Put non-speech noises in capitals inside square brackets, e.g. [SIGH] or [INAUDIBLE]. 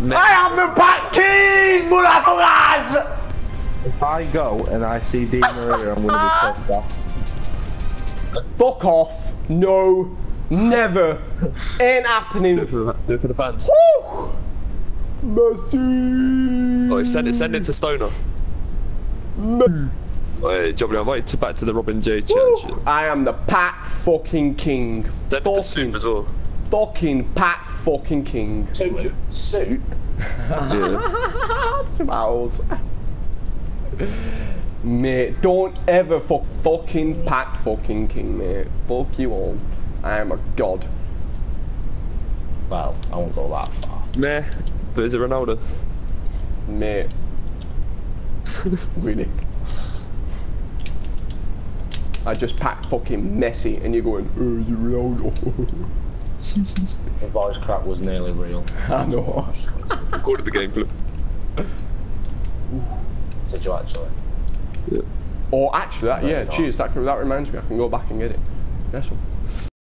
I am the Pack King, motherfuckers! If I go and I see Di Maria, I'm gonna be pissed off. Fuck off. No. Never. Ain't happening. Do it for the, do it for the fans. Woo! Messi. Oh, send it, send it to Stoner. Me- Wait, Jobby, I invite you back to the Robin J church. Woo! I am the Pat fucking King. Send it to Soup as well. Fucking Pack fucking King. Soup? Soup? [LAUGHS] Yeah. Tomatoes. Mate, don't ever fuck fucking Pack fucking King, mate. Fuck you all. I am a god. Well, I won't go that far. Meh. But is it Ronaldo? Mate. [LAUGHS] really? I just packed fucking Messi and you're going, oh, you Ronaldo. [LAUGHS] The voice crack was nearly real. [LAUGHS] I know. Recorded the game clip. Did you actually? Yeah. Oh, actually, that, yeah, not. cheers. That, that reminds me, I can go back and get it. Yes, sir.